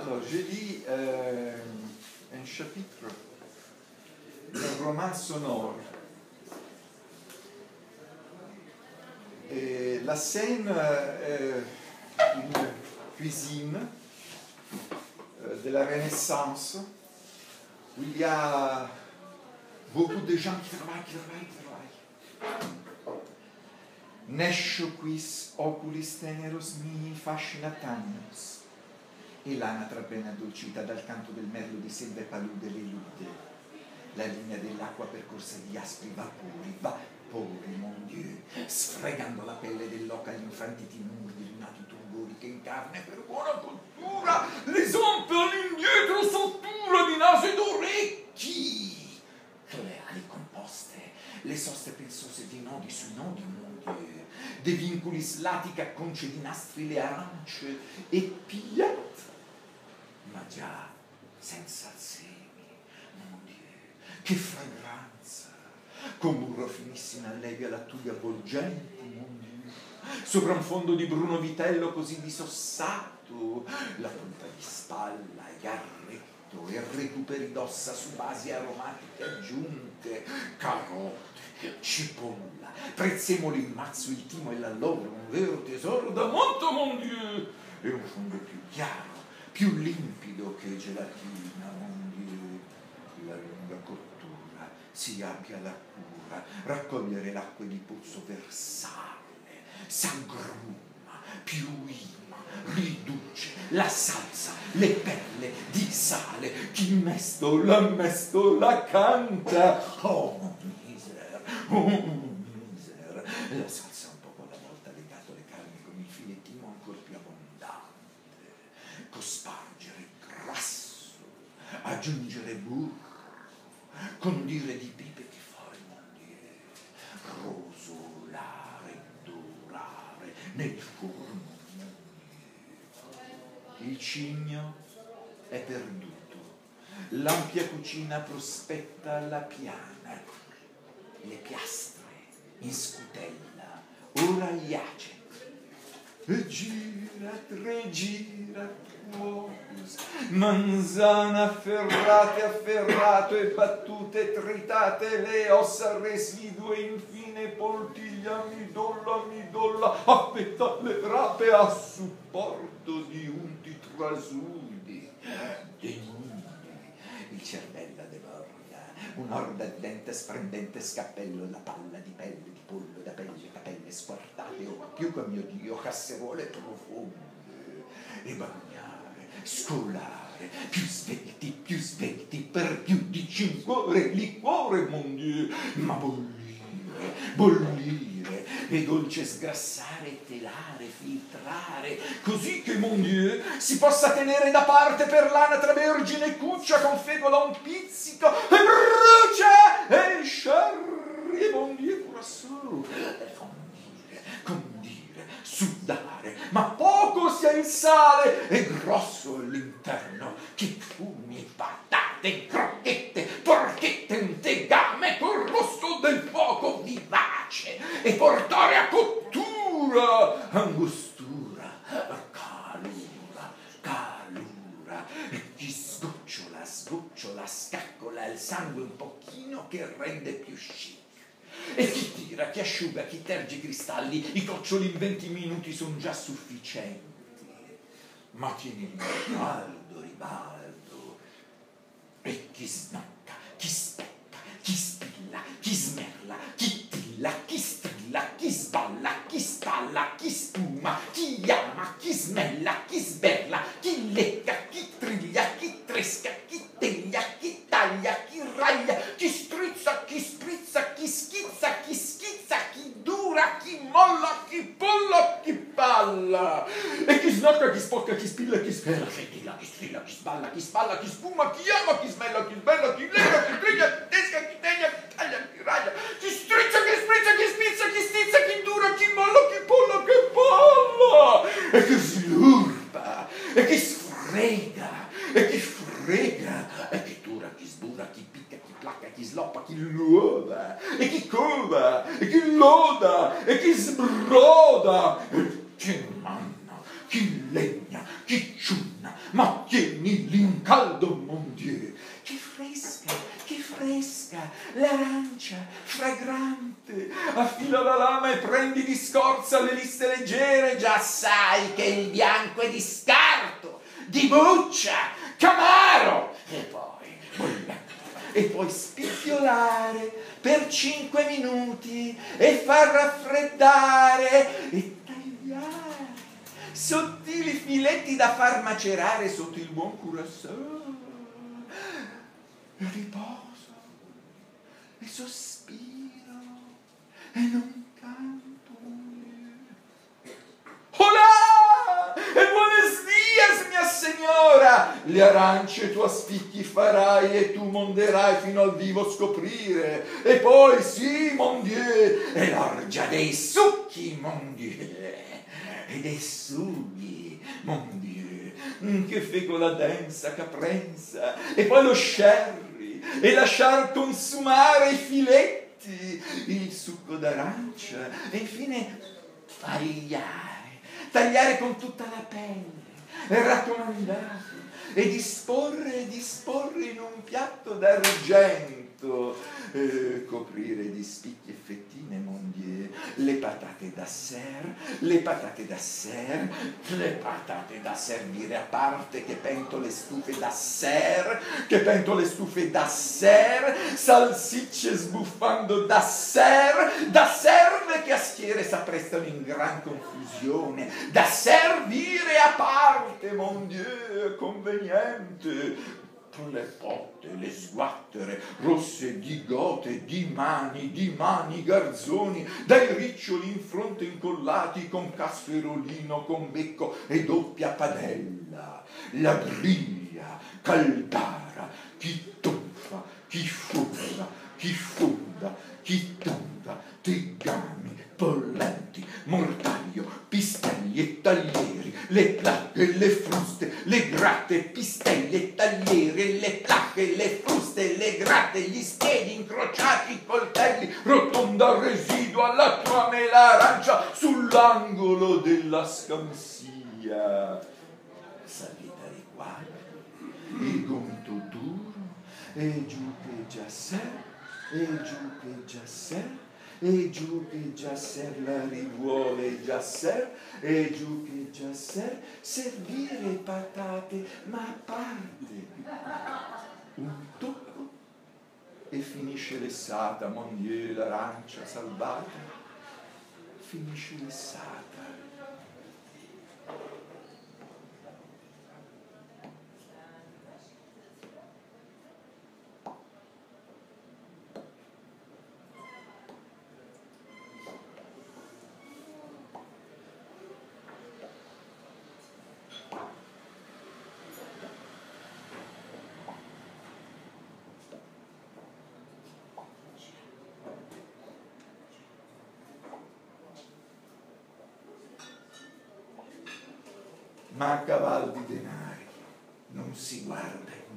Alors, j'ai lu euh, un chapitre d'un roman sonore. Et la scène euh, une cuisine euh, de la Renaissance où il y a beaucoup de gens qui travaillent, qui travaillent, qui travaillent. Nescio quis oculis teneros mihi fascinatannos e l'anatra ben addolcita dal canto del merlo di selve palude le lude. La linea dell'acqua percorsa di aspri vapori, vapori, mon Dieu, sfregando la pelle dell'oca gli infrantiti muri di lunati turbori che in carne per buona cottura le zampe all'indietro sottura di naso ed orecchi. Le ali composte, le soste pensose di nodi sui nodi, mon Dieu, de vinculi slati che acconce nastri le arance e pigliate ma già senza semi, mon Dieu, che fragranza, con burro finissimo alleggia la tua avvolgente, mon Dieu, sopra un fondo di bruno vitello così disossato, la punta di spalla e garretto e recuperi d'ossa su basi aromatiche aggiunte, carote, cipolla, prezzemoli in mazzo, il timo e l'alloro, un vero tesoro da molto, mon Dieu, e un fondo più chiaro più limpido che gelatina, Dieu, la lunga cottura, si abbia la cura, raccogliere l'acqua di pozzo, versarle, s'aggruma, più ima, riduce la salsa, le perle di sale, chi mesto, la mesto, la canta, oh miser, oh miser, la salsa un po' alla volta legato le carni con il filettino ancora più abbondante, cospargere grasso, aggiungere burro, condire di pepe che fare mondiere, rosolare, dorare nel forno. Il cigno è perduto, l'ampia cucina prospetta alla piana, le piastre in scutella, ora iace e gira, regira, quos, manzana afferrate, afferrato e battute, tritate le ossa residue, infine poltiglia, midolla, midolla, affetta le rape a supporto di unti trasudi, demoni, il cervello un'orda di dente splendente scappello, la palla di pelle di pollo, da pelle, capelle squartate, o più che mio Dio, casserole profonde, e bagnare, scolare, più svelti, più svelti, per più di cinque ore, liquore, mon Dieu, ma bollire, bollire, e dolce sgrassare, telare, filtrare, così che, mon Dieu, si possa tenere da parte per l'anatra vergine cuccia con fegola un pizzico, e brucia, e scerri, e mon Dieu, curassou, e condire, condire, sudare, ma poco sia il sale, e grosso all'interno, che fumi, patate, crocchette, e portare a cottura, angostura, calura, calura, e chi sgocciola, sgocciola, scaccola il sangue un pochino che rende più chic. E chi tira, chi asciuga, chi terge i cristalli, i goccioli in 20 minuti sono già sufficienti. Ma tieni il ribaldo, ribaldo. E chi snocca, chi specca, spalla, chi spuma, chi ama, chi smella, chi sberla, chi lecca, chi triglia, chi tresca, chi teglia, chi taglia, chi raglia, chi strizza, chi sprizza, chi schizza, chi schizza, chi dura, chi molla, chi polla, chi palla. E chi snocca, chi spocca, chi spilla, chi sfera, chi tilla, chi strilla, chi sballa, chi spalla, chi spuma, chi ama, chi smella, chi sbella, chi lega, chi triglia, chi tesca, chi teglia, chi taglia, chi raglia, chi strizza, chi sprizza, chi spizza, chi stizza, chi dura, chi molla, chi polla, che palla. E chi slurpa, e chi sfrega, e chi frega, e chi dura, chi sbura, chi picca, chi placca, chi sloppa, chi luova, e chi cova, e chi loda, e chi e chi manna, chi legna, chi ciunna, ma il l'incaldo, mon Dieu. Che fresca, che fresca, l'arancia, fragrante. Affila la lama e prendi di scorza le liste leggere, già sai che il bianco è di scarto, di buccia, camaro. E poi, e poi spicchiolare per cinque minuti e far raffreddare e tagliare sottili filetti da far macerare sotto il buon curassao. Riposo e sospiro e non canto. Le arance tu a spicchi farai e tu monderai fino al vivo scoprire. E poi, sì, mon e l'orgia dei succhi, mon e dei sughi, mon Dieu, mm, che fecola densa caprenza, e poi lo sherry, e lasciar consumare i filetti, il succo d'arancia, e infine tagliare, tagliare con tutta la pelle, raccomandare, e disporre, disporre in un piatto d'argento, eh, coprire di spicchi e fettine mondie, le patate da ser, le patate da ser, le patate da servire a parte, che pentole stufe da ser, che pentole stufe da ser, salsicce sbuffando da ser, da serve che a schiere s'apprestano in gran confusione, da servire a parte, mon Dieu, conveniente, le potte, le sguattere, rosse di gote, di mani, di mani garzoni, dai riccioli in fronte incollati con casserolino, con becco e doppia padella, la griglia, caldara, chi tuffa, chi furra, chi fonda, chi tonda, tegami, pollenti, mortaio, pistelli e taglieri, le placche, le fruste, le gratte, pistelli e taglieri, le placche, le fruste, le gratte, gli spiedi incrociati, i coltelli, rotonda residua, la tua mela arancia sull'angolo della scansia. Salita di qua, il gomito duro, e giù che già sei, e giù che già sei, e giù che già ser la rivuole già ser, e giù che già ser, servire patate, ma a parte. Un tocco e finisce l'essata, mon Dieu, l'arancia salvata, finisce l'essata. ma a caval di denari non si guarda in